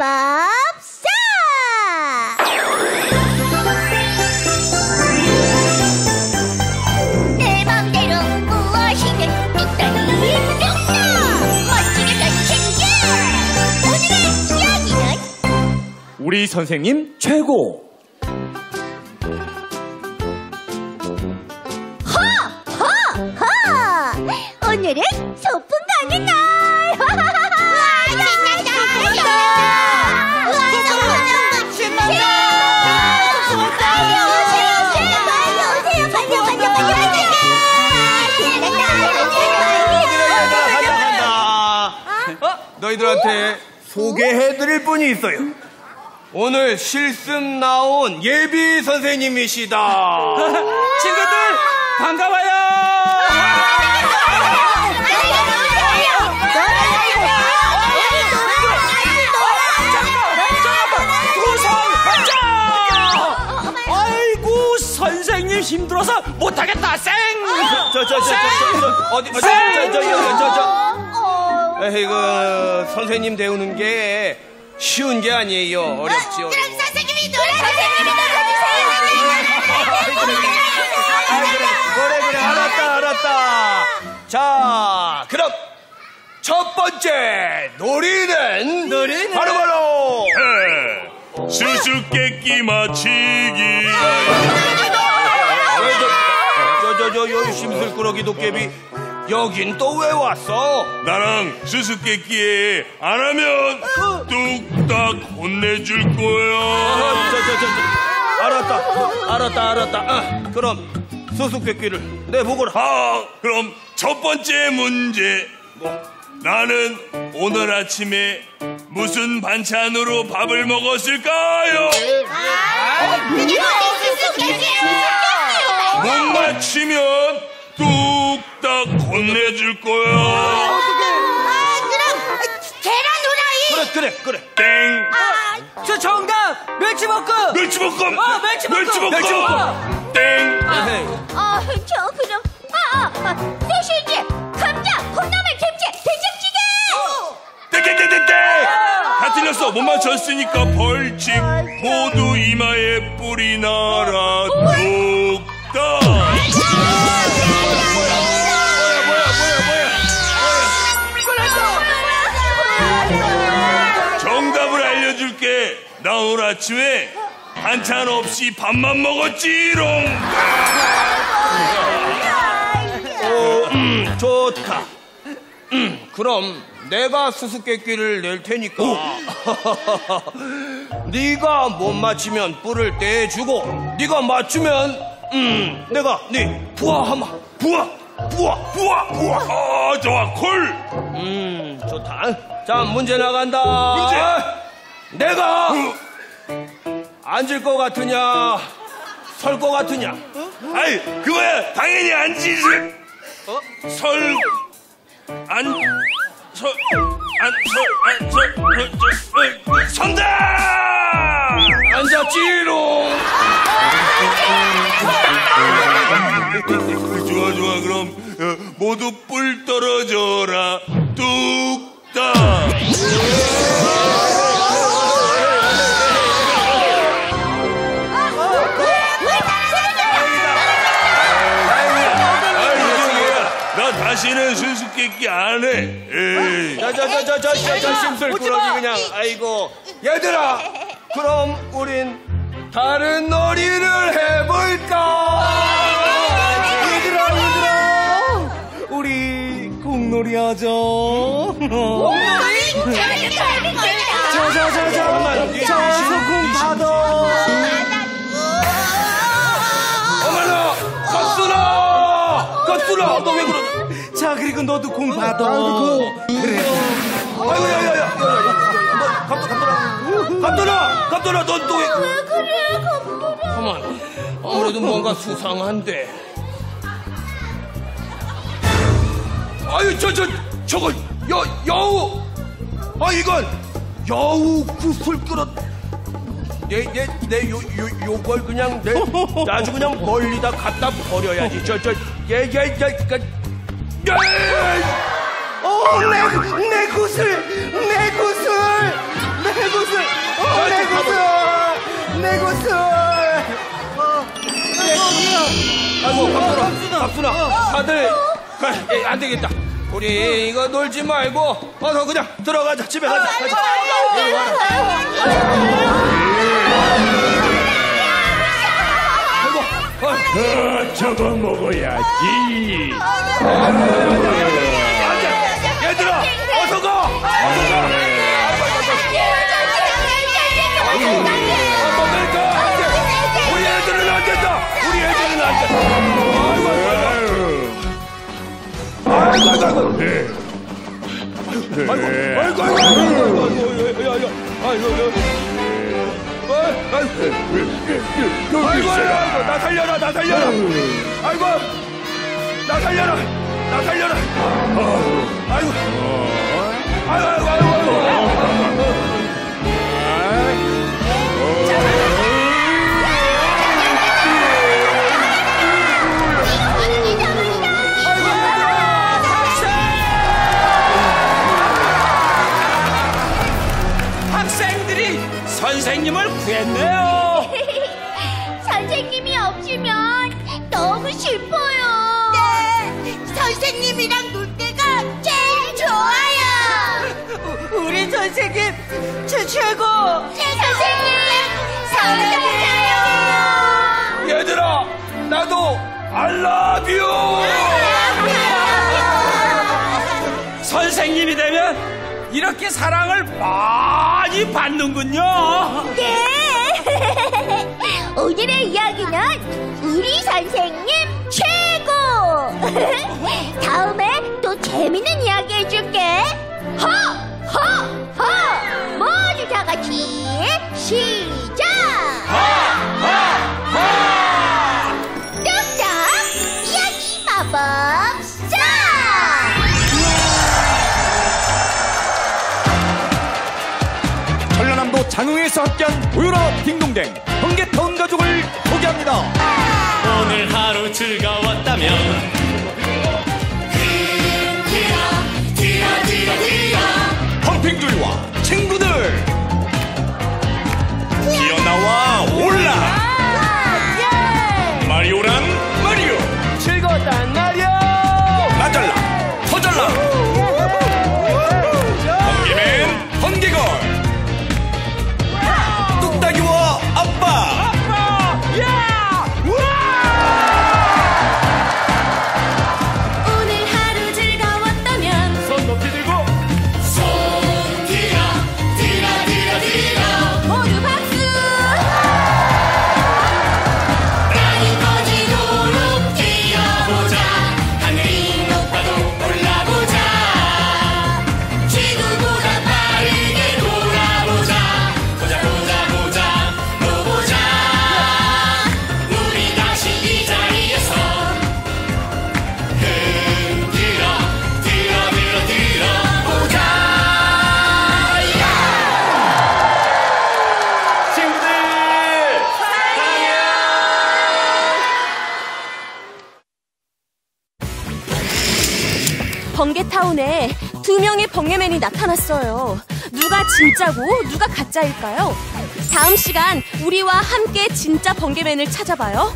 마법사! 내 맘대로 무엇이든 일단은 뿅다! 멋지게 던진게! 오늘의 이야기는 우리 선생님 최고. 허! 오늘은 소풍 가는 날! 와, 너희들한테 소개해드릴 분이 있어요 오늘 실습 나온 예비 선생님이시다 친구들 반가워요. 선생님 힘들어서 못하겠다 쌩. 저저저저 어디 저저저저저 에 이그 선생님 배우는 게 쉬운 게 아니에요 어렵지 어려워 선생님이 노래 선생님이 아, 그래, 그래, 그래, 알았다, 알았다. 자, 그럼 첫 번째 놀이는 놀이는 바로 바로 수수께끼 맞히기 저저저 요 심술꾸러기 도깨비 여긴 또 왜 왔어? 나랑 수수께끼에 안 하면 뚝딱 혼내줄 거야 저저 저 저, 알았다, 알았다, 알았다. 아, 그럼 수수께끼를 내보거라. 아, 그럼 첫 번째 문제 나는 오늘 아침에 무슨 반찬으로 밥을 먹었을까요? 못 맞히면 뚝 딱 혼내줄 거야. 그래, 그래, 그래. 땡. 저 정답 멸치볶음. 멸치볶음. 어, 멸치볶음. 멸치볶음. 땡 에헤이. 아, 저 그럼 아, 아, 아 소시지, 감자, 콩나물, 김치, 된장찌개. 땡땡땡땡땡. 다 틀렸어. 못 맞췄으니까 벌칙 모두 이마에 뿌리 나라 뚝딱 나 오늘 아침에 반찬 없이 밥만 먹었지롱 어, 음, 좋다. 음, 그럼 내가 수수께끼를 낼 테니까 네가 못 맞히면 뿔을 떼주고 네가 맞추면 음, 내가 네 부하하마 부하 부하 부하 부하 아 좋아 콜 음, 좋다. 자, 문제 나간다. 문제. 내가 앉을 것 같으냐, 설 것 같으냐? 아이 그거야 당연히 앉지 설 안, 설, 안, 설, 안, 설, 설, 설, 설, 선다! 앉았지롱. 좋아, 좋아, 그럼, 어, 모두 뿔 떨어져라. 다시는 수수께끼 안 해. 에이. 자, 자, 자, 자, 자, 자, 자, 심술꾸러기 그냥. 아이고, 얘들아. 그럼 우린 다른 놀이를 해볼까? 얘들아 얘들아 우리 공놀이 하자. 자자자자 잠깐만, 네, 저서 공 받아. 어머나! 갓순아! 갓순아! 너왜 그러냐? 자 그리고 너도 공 받아. 그래. 아이고, 야, 야, 야, 야, 야, 야, 너, 갑돌아, 갑돌아, 갑돌아, 넌또 왜? 왜 그래, 겁나. 가만, 아무래도 뭔가 수상한데. 아유, 저, 저, 저거, 여, 여우! 아, 이건 여우 구슬 끌어. 내, 내, 내, 요, 요, 요걸 그냥, 내, 아주 그냥 멀리다 갖다 버려야지. 저, 저, 얘, 얘, 얘, 그, 얘! 어, 내, 내 구슬! 내 구슬! 내 구슬! 어, 내 구슬! 내 구슬! 아이고 박순아 박순아 다들 그래, 예, 안 되겠다 우리 이거 놀지 말고 어서 그냥 들어가자 집에 가자 가자. 이리 와라. 아이고 어, 어, 저거 먹어야지. 얘들아 어서 가! 우리 애들은 안 된다. 우리 애들은 안 된다. 아이고 아이고 아이고. 아이고 네. 아이고, 아이고, 아이고, 아이고, 아이고, 야, 야, 아이고, 아이고, 아이고, 아이고, 아이고, 나 살려라, 나 살려라, 아이고, 나 살려라, 나 살려라, 아이고, 아이고, 아이고, 아이고, 아이고. 슬퍼요. 네, 선생님이랑 놀 때가 제일 좋아요. 우리 선생님 최, 최고! 선생님, 사랑해요. 얘들아, 나도 I love you. 선생님이 되면 이렇게 사랑을 많이 받는군요. 네. 오늘의 이야기는 우리 선생님. 다음에 또 재밌는 이야기 해줄게. 허, 허, 허. 모두 다 같이 시작. 뚝딱 이야기 마법 사. 전라남도 장흥에서 함께한 보여라 딩동댕 번개타운에 두 명의 번개맨이 나타났어요. 누가 진짜고 누가 가짜일까요? 다음 시간 우리와 함께 진짜 번개맨을 찾아봐요.